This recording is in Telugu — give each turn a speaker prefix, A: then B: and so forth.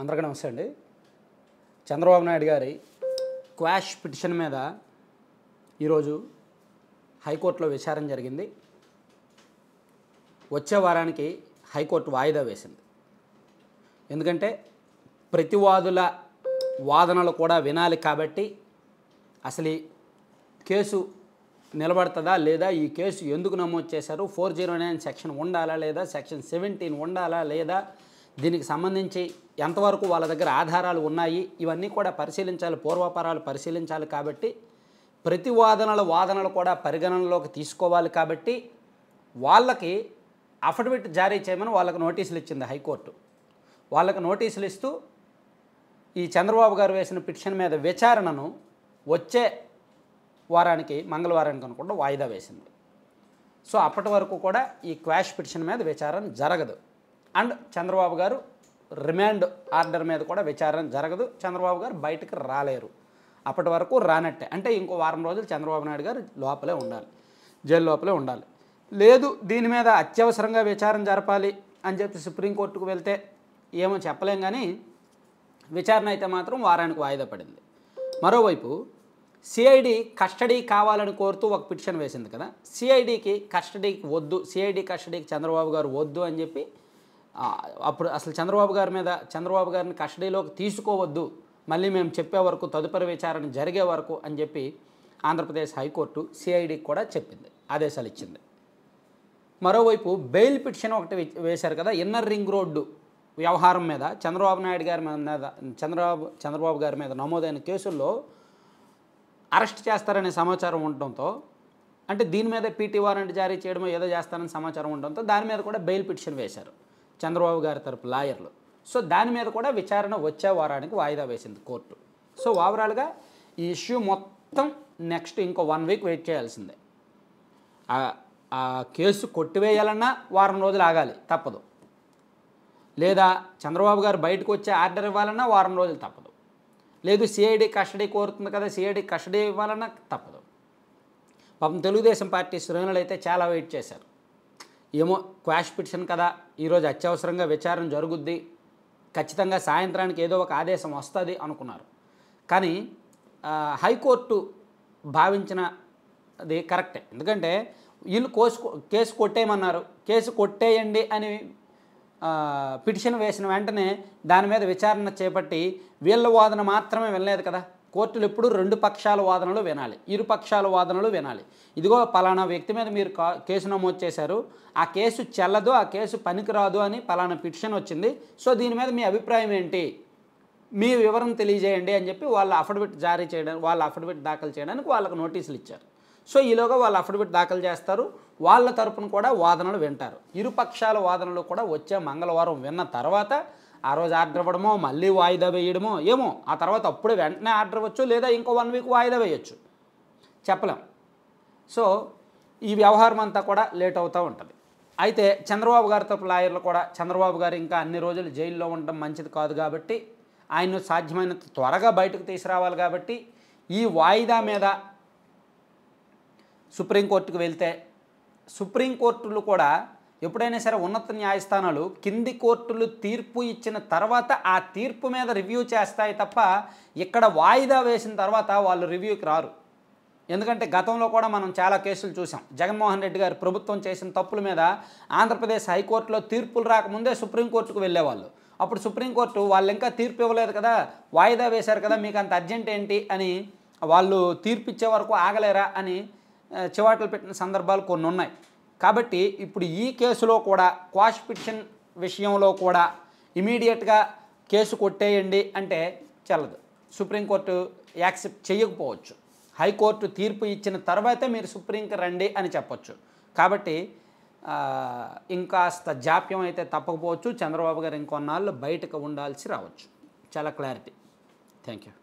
A: అందరికీ నమస్తే అండి. చంద్రబాబు నాయుడు గారి క్వాష్ పిటిషన్ మీద ఈరోజు హైకోర్టులో విచారణ జరిగింది. వచ్చే వారానికి హైకోర్టు వాయిదా వేసింది. ఎందుకంటే ప్రతివాదుల వాదనలు కూడా వినాలి కాబట్టి అసలు ఈ కేసు నిలబడుతుందా లేదా ఈ కేసు ఎందుకు నమోదు చేశారు? ఫోర్ జీరో నైన్ సెక్షన్ ఉండాలా లేదా? సెక్షన్ సెవెంటీన్ ఉండాలా లేదా? దీనికి సంబంధించి ఎంతవరకు వాళ్ళ దగ్గర ఆధారాలు ఉన్నాయి ఇవన్నీ కూడా పరిశీలించాలి పూర్వాపరాలు పరిశీలించాలి కాబట్టి ప్రతి వాదనల వాదనలు కూడా పరిగణనలోకి తీసుకోవాలి కాబట్టి వాళ్ళకి అఫిడవిట్ జారీ చేయమని వాళ్ళకి నోటీసులు ఇచ్చింది హైకోర్టు. వాళ్ళకి నోటీసులు ఇస్తూ ఈ చంద్రబాబు గారు వేసిన పిటిషన్ మీద విచారణను వచ్చే వారానికి మంగళవారానికి అనుకుంటా వాయిదా వేసింది. సో అప్పటి వరకు కూడా ఈ క్వాష్ పిటిషన్ మీద విచారణ జరగదు. అండ్ చంద్రబాబు గారు రిమాండ్ ఆర్డర్ మీద కూడా విచారణ జరగదు. చంద్రబాబు గారు బయటకు రాలేరు. అప్పటి వరకు రానట్టే. అంటే ఇంకో వారం రోజులు చంద్రబాబు నాయుడు గారు లోపలే ఉండాలి. జైలు లోపలే ఉండాలి. లేదు దీని మీద అత్యవసరంగా విచారణ జరపాలి అని చెప్పి సుప్రీంకోర్టుకు వెళ్తే ఏమో చెప్పలేం కానీ విచారణ అయితే మాత్రం వారానికి వాయిదా పడింది. మరోవైపు సిఐడి కస్టడీ కావాలని కోరుతూ ఒక పిటిషన్ వేసింది కదా. సిఐడికి కస్టడీకి వద్దు సిఐడి కస్టడీకి చంద్రబాబు గారు వద్దు అని చెప్పి అప్పుడు అసలు చంద్రబాబు గారి మీద చంద్రబాబు గారిని కస్టడీలోకి తీసుకోవద్దు. మళ్ళీ మేము చెప్పే వరకు తదుపరి విచారణ జరిగే వరకు అని చెప్పి ఆంధ్రప్రదేశ్ హైకోర్టు సిఐడికి కూడా చెప్పింది ఆదేశాలు ఇచ్చింది. మరోవైపు బెయిల్ పిటిషన్ ఒకటి వేశారు కదా ఇన్నర్ రింగ్ రోడ్డు వ్యవహారం మీద చంద్రబాబు నాయుడు గారి మీద చంద్రబాబు చంద్రబాబు గారి మీద నమోదైన కేసుల్లో అరెస్ట్ చేస్తారనే సమాచారం ఉండటంతో అంటే దీని మీద పీటీ వారెంట్ జారీ చేయడమో ఏదో చేస్తారని సమాచారం ఉండడంతో దాని మీద కూడా బెయిల్ పిటిషన్ వేశారు. చంద్రబాబు గారి తరపు లాయర్లు. సో దాని మీద కూడా విచారణ వచ్చే వారానికి వాయిదా వేసింది కోర్టు. సో ఓవరాల్గా ఈ ఇష్యూ మొత్తం నెక్స్ట్ ఇంకో వన్ వీక్ వెయిట్ చేయాల్సిందే. ఆ- కేసు కొట్టివేయాలన్నా వారం రోజులు ఆగాలి తప్పదు. లేదా చంద్రబాబు గారు బయటకు వచ్చే ఆర్డర్ ఇవ్వాలన్నా వారం రోజులు తప్పదు. లేదు సిఐడి కస్టడీ కోరుతుంది కదా సిఐడి కస్టడీ ఇవ్వాలన్నా తప్పదు. పాపం తెలుగుదేశం పార్టీ శ్రేణులు అయితే చాలా వెయిట్ చేశారు. ఏమో క్వాష్ పిటిషన్ కదా. ఈరోజు అత్యవసరంగా విచారణ జరుగుద్ది. ఖచ్చితంగా సాయంత్రానికి ఏదో ఒక ఆదేశం వస్తుంది అనుకున్నారు. కానీ హైకోర్టు భావించిన అది కరెక్టే. ఎందుకంటే వీళ్ళు కోసు కేసు కొట్టేయమన్నారు. కేసు కొట్టేయండి అని పిటిషన్ వేసిన వెంటనే దాని మీద విచారణ చేపట్టి వీళ్ళ వాదన మాత్రమే వినలేదు కదా. కోర్టులు ఎప్పుడు రెండు పక్షాల వాదనలు వినాలి. ఇరు పక్షాల వాదనలు వినాలి. ఇదిగో పలానా వ్యక్తి మీద మీరు కేసు నమోదు చేశారు. ఆ కేసు చెల్లదు ఆ కేసు పనికిరాదు అని పలానా పిటిషన్ వచ్చింది. సో దీని మీద మీ అభిప్రాయం ఏంటి? మీ వివరం తెలియజేయండి అని చెప్పి వాళ్ళ అఫిడవిట్ జారీ చేయడానికి వాళ్ళ అఫిడవిట్ దాఖలు చేయడానికి వాళ్ళకు నోటీసులు ఇచ్చారు. సో ఈలోగా వాళ్ళు అఫిడవిట్ దాఖలు చేస్తారు. వాళ్ళ తరపున కూడా వాదనలు వింటారు. ఇరు పక్షాల వాదనలు కూడా వచ్చే మంగళవారం విన్న తర్వాత ఆ రోజు ఆర్డర్ ఇవ్వడమో మళ్ళీ వాయిదా వేయడమో ఏమో ఆ తర్వాత అప్పుడే వెంటనే ఆర్డర్ ఇవ్వచ్చు లేదా ఇంకో వన్ వీక్ వాయిదా వేయచ్చు. చెప్పలేం. సో ఈ వ్యవహారం అంతా కూడా లేట్ అవుతూ ఉంటుంది. అయితే చంద్రబాబు గారి తరపు లాయర్లు కూడా చంద్రబాబు గారు ఇంకా అన్ని రోజులు జైల్లో ఉండడం మంచిది కాదు కాబట్టి ఆయన సాధ్యమైనంత త్వరగా బయటకు తీసుకురావాలి కాబట్టి ఈ వాయిదా మీద సుప్రీంకోర్టుకు వెళ్తే సుప్రీంకోర్టులు కూడా ఎప్పుడైనా సరే ఉన్నత న్యాయస్థానాలు కింది కోర్టులు తీర్పు ఇచ్చిన తర్వాత ఆ తీర్పు మీద రివ్యూ చేస్తాయి తప్ప ఇక్కడ వాయిదా వేసిన తర్వాత వాళ్ళు రివ్యూకి రారు. ఎందుకంటే గతంలో కూడా మనం చాలా కేసులు చూసాం. జగన్మోహన్ రెడ్డి గారు ప్రభుత్వం చేసిన తప్పుల మీద ఆంధ్రప్రదేశ్ హైకోర్టులో తీర్పులు రాకముందే సుప్రీంకోర్టుకు వెళ్ళేవాళ్ళు. అప్పుడు సుప్రీంకోర్టు వాళ్ళు ఇంకా తీర్పు ఇవ్వలేదు కదా వాయిదా వేశారు కదా మీకు అంత అర్జెంట్ ఏంటి అని వాళ్ళు తీర్పు ఇచ్చే వరకు ఆగలేరా అని చివాట్లు పెట్టిన సందర్భాలు కొన్ని ఉన్నాయి కాబట్టి ఇప్పుడు ఈ కేసులో కూడా క్వాష్ పిటిషన్ విషయంలో కూడా ఇమీడియట్గా కేసు కొట్టేయండి అంటే చెల్లదు. సుప్రీంకోర్టు యాక్సెప్ట్ చేయకపోవచ్చు హైకోర్టు తీర్పు ఇచ్చిన తర్వాతే మీరు సుప్రీంకి రండి అని చెప్పొచ్చు. కాబట్టి ఇంకాస్త జాప్యం అయితే తప్పకపోవచ్చు. చంద్రబాబు గారు ఇంకొన్నాళ్ళు బయటకు ఉండాల్సి రావచ్చు. చాలా క్లారిటీ థ్యాంక్ యూ